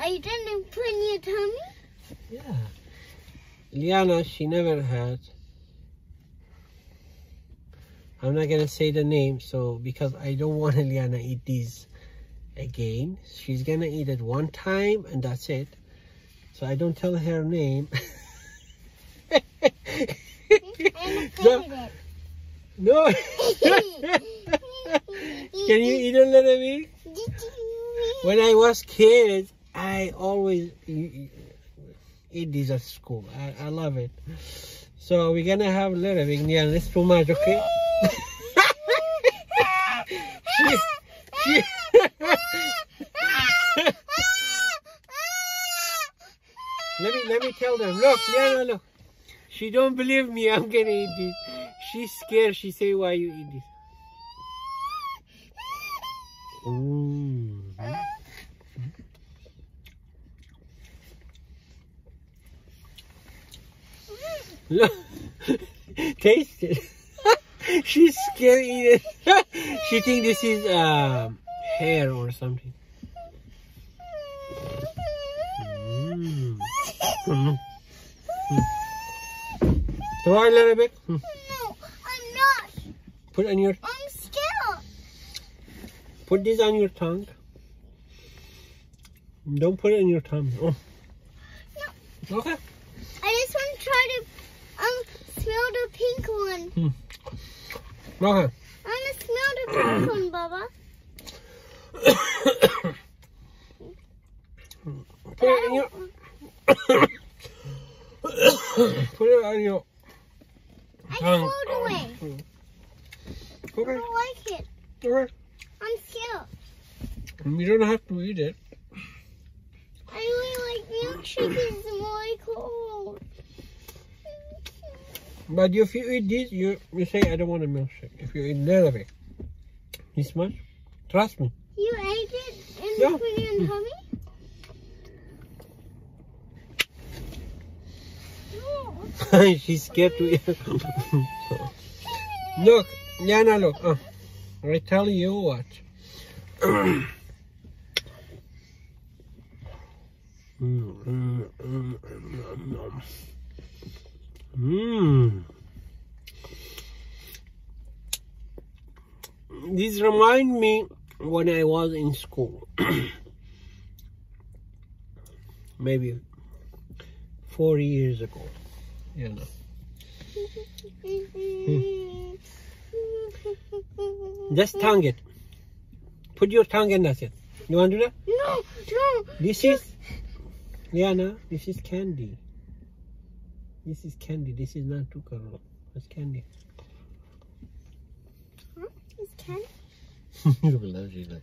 Are you trying to put in your tummy? Yeah. Liana, she never had. I'm not gonna say the name, so because I don't want Liana eat these again. She's gonna eat it one time and that's it. So I don't tell her name. No. no. Can you eat a little bit? When I was kid, I always eat this at school. I, I love it. So we're gonna have a little bit. Yeah, it's too much, okay? let me let me tell them. Look, yeah, no, look. She don't believe me. I'm gonna eat this. She's scared. She say, "Why you eat this?" Mm. Look, taste it. She's scared eat it. she think this is um, hair or something. Mm. Mm. Mm. Try a little bit. Mm. No, I'm not. Put on your I'm scared. put this on your tongue. Don't put it in your tongue. Oh. Okay. I just want to try to um smell the pink one. Hmm. Okay. I want to smell the pink one, Baba. Put it in your put it on your I threw it away. I don't like it. Okay. I'm scared. You don't have to eat it. I really like milkshake. It's really cold. Oh, But if you eat this, you you say I don't want a milkshake. If you eat a little bit, this much, trust me. You ate it and Yeah. put it in tummy? No. She's scared to eat. look, Yana, look. Uh, I tell you what. Mmm. This remind me when I was in school. Maybe four years ago. You know. Hmm. Just tongue it. Put your tongue in that's it. You want to do that? No, no. This is, yeah, no, this is candy. This is candy. This is not tukaro. It's candy. Huh? It's candy. you love it.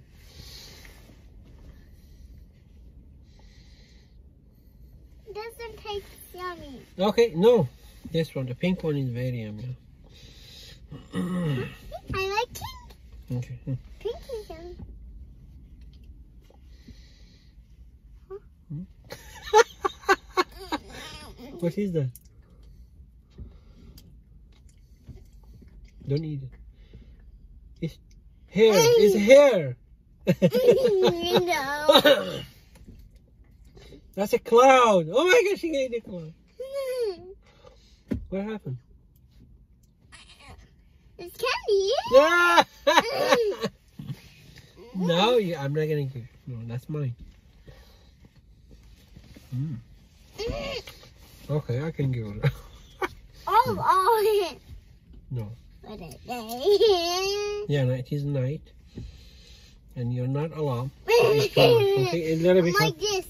It doesn't taste yummy. Okay, no. This one, the pink one is very yummy. I like pink. okay. hmm. Pink is yummy. What is that? Don't eat it. It's hair. It's hair. That's a cloud. Oh my gosh, she ate the cloud. What happened? It's candy. No, you, I'm not gonna give. No, that's mine. Mm. Okay, I can give it. Oh, oh. no. A day. Yeah, it is night, and you're not alone. It's too much, okay, a little bit. like this.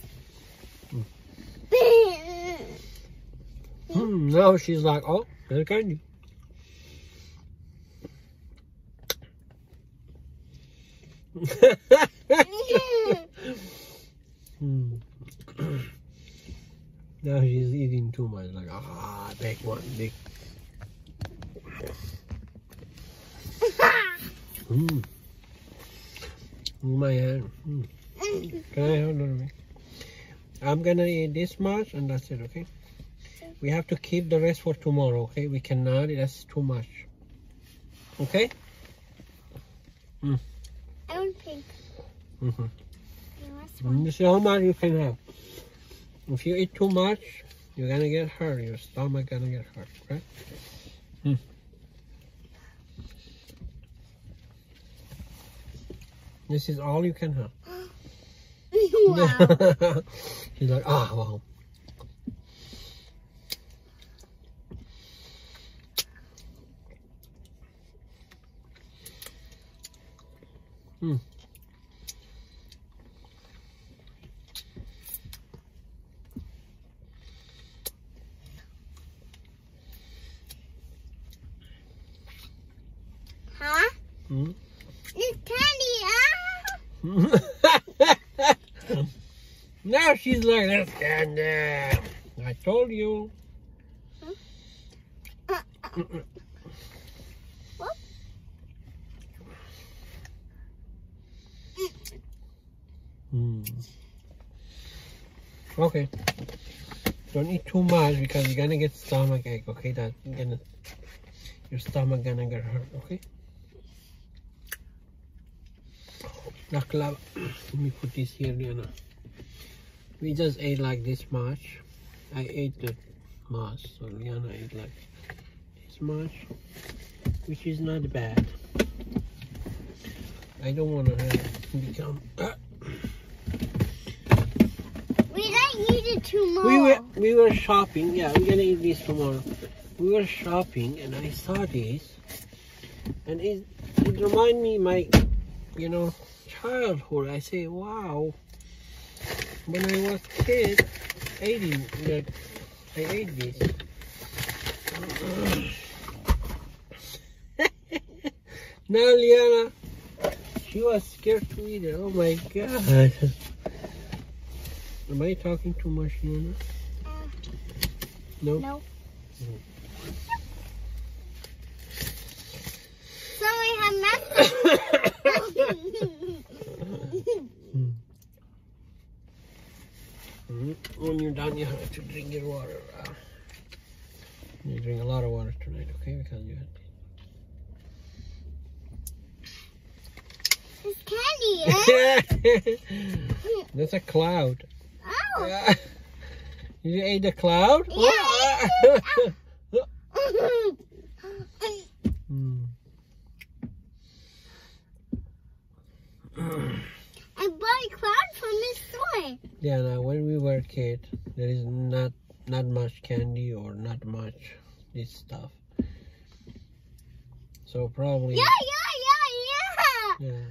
Now she's like, oh, there's candy. Hmm. now she's eating too much. Like, ah, big one, big. Hmm. My hand. Hmm. Can I have a little bit? I'm gonna eat this much and that's it, okay? We have to keep the rest for tomorrow, okay? We cannot, that's too much. Okay? I want pink. You want one. This is how much you can have. If you eat too much, you're gonna get hurt. Your stomach gonna get hurt, right? Hmm. This is all you can have. wow. She's like, ah, wow. Hmm. Huh? Hmm. Now she's like, that's candy. I told you. Uh, uh? Hmm. Okay. Don't eat too much because you're gonna get stomach ache. Okay, that gonna your stomach gonna get hurt. Okay. Nakla, let me put this here, Liana. We just ate like this much. I ate the much, so Liana ate like this much, which is not bad. I don't want to become. we don't need it tomorrow. We were we were shopping. Yeah, we're gonna eat this tomorrow. We were shopping, and I saw this, and it it remind me my, you know, childhood. I say, wow. When I was kid, eating that, I ate this. now, Liana, she was scared to eat it. Oh my god. Am I talking too much, Liana? No. No. So we have nothing. When you're done, you have to drink your water. Uh, you drink a lot of water tonight, okay? Because you had. it's candy. Eh? That's a cloud. Oh. you ate a cloud? Yeah. I bought a cloud from this store. Yeah, now when we were kid, there is not not much candy or not much this stuff. So probably Yeah, yeah, yeah, yeah. yeah.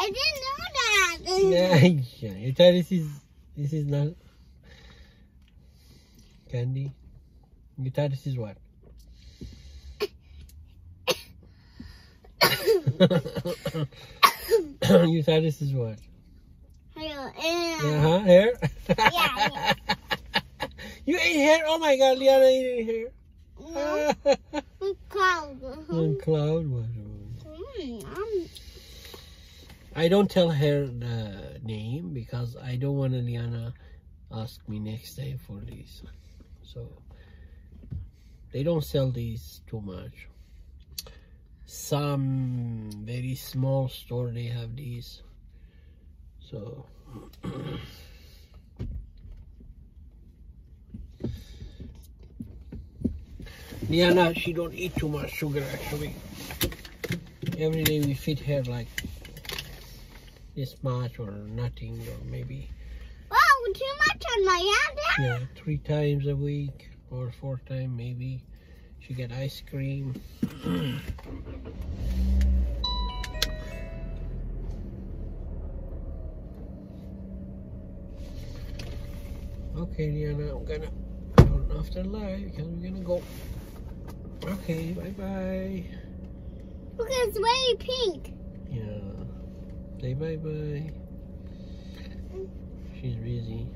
I didn't know that. Yeah, yeah. You tell this is this is not candy. You thought this is what? you thought this is what? Yeah, Yeah, huh? Hair? Yeah, you ate hair? Oh my god, Liana ate hair. No, cloud. On cloud was. Mm, I don't tell her the name because I don't want Liana ask me next day for this. So they don't sell these too much. Some very small store they have these. So Liana, she don't eat too much sugar actually. Every day we feed her like this much or nothing or maybe wow, too much on my hand. yeah? Three times a week or four times maybe. She get ice cream. Okay Liana I'm gonna turn off the light because we're gonna go. Okay bye bye Look, it's way pink. yeah say bye bye she's busy